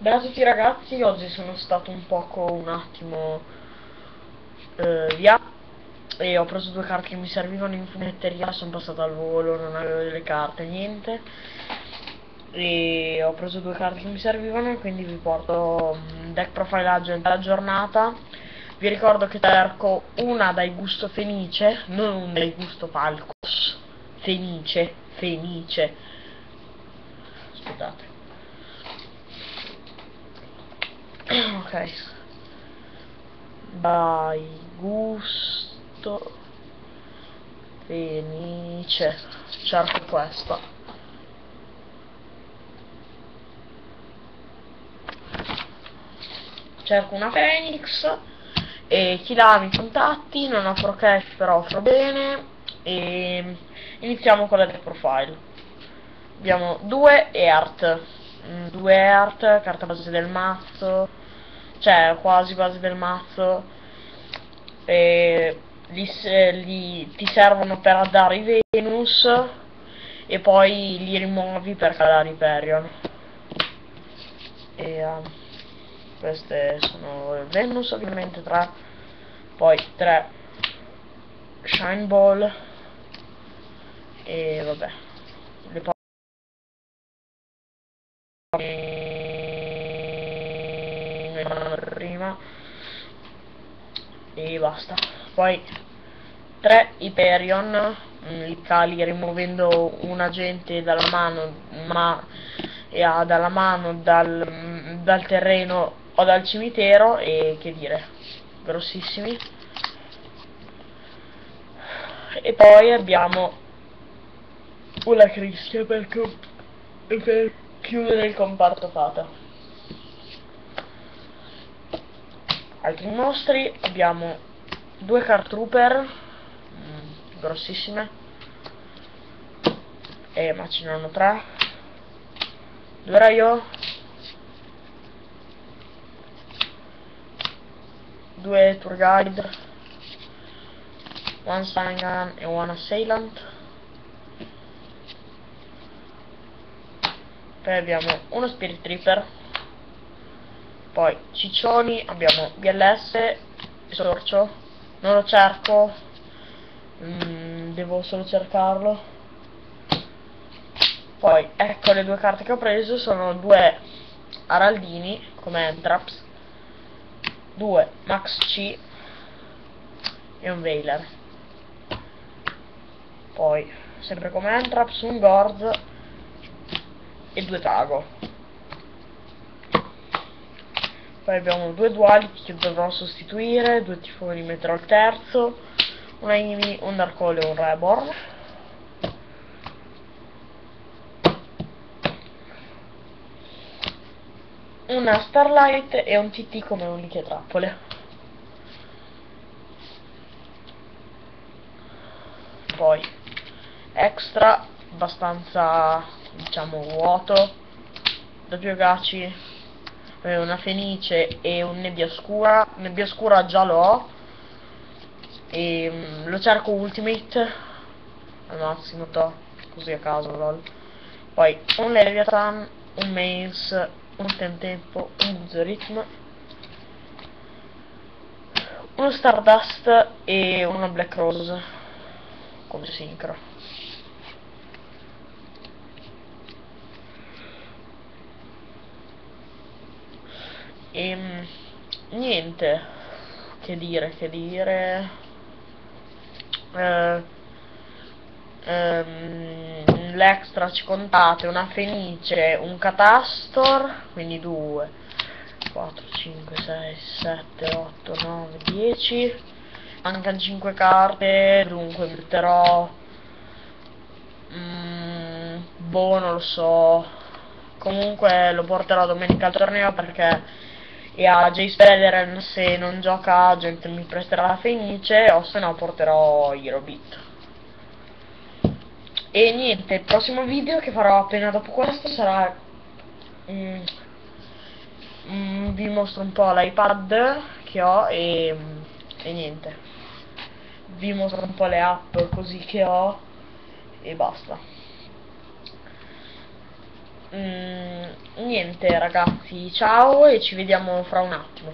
Bella a tutti ragazzi, oggi sono stato un poco un attimo eh, via e ho preso due carte che mi servivano in fumetteria, sono passato al volo, non avevo delle carte, niente e ho preso due carte che mi servivano e quindi vi porto um, deck profile agent della giornata. Vi ricordo che cerco una dai gusto fenice non dai gusto falcos fenice fenice. Scusate ok. Dai gusto. Fenice. Cerco questa cerco una Phoenix e chi l'ha mi contatti, non offro cash però offro bene. E iniziamo con la deck profile. Abbiamo due Eart mm, due Eart, carta base del mazzo cioè quasi base del mazzo. E li, li, ti servono per dare i Venus e poi li rimuovi per calare i Perion e, um, queste sono Venus ovviamente 3 poi 3 Shine Ball. E vabbè prima e basta poi 3 Hyperion li cali rimuovendo un agente dalla mano ma e ha dalla mano dal, dal terreno o dal cimitero e che dire, grossissimi. E poi abbiamo una cristia per, per chiudere il comparto fata. Altri mostri, abbiamo due card trooper, mm, grossissime, e ma ce ne hanno tre, due raio, due tour guide one gun e one assailant. Poi abbiamo uno spirit tripper poi ciccioni abbiamo BLS sorcio non lo cerco. Mm, devo solo cercarlo. Poi ecco le due carte che ho preso. Sono due araldini come entraps 2 Max C e un Veiler. Poi sempre come Entraps un Gorz e due Tago poi abbiamo due duali che dovrò sostituire due tifoni metterò al terzo un Amy, un Darkole e un Reborn una Starlight e un TT come uniche trappole. Poi extra abbastanza diciamo vuoto, gaci, eh, una fenice e un nebbia scura. Nebbia scura già l'ho e um, lo cerco ultimate al massimo to, così a caso lol. Poi un Leviathan, un Mace un tempo, un Zoritm, uno Stardust e una Black Rose come sincro. E ehm, niente, che dire, che dire. Eh, ehm, l'extra ci contate una fenice, un catastor, quindi 2, 4, 5, 6, 7, 8, 9, 10, mancano 5 carte, dunque metterò, mm, boh non lo so, comunque lo porterò domenica al torneo perché e a Jay Spederen se non gioca gente mi presterà la fenice o se no porterò Herobit e niente, il prossimo video che farò appena dopo questo sarà... Mm, mm, vi mostro un po' l'iPad che ho e, e niente. Vi mostro un po' le app così che ho e basta. Mm, niente ragazzi, ciao e ci vediamo fra un attimo.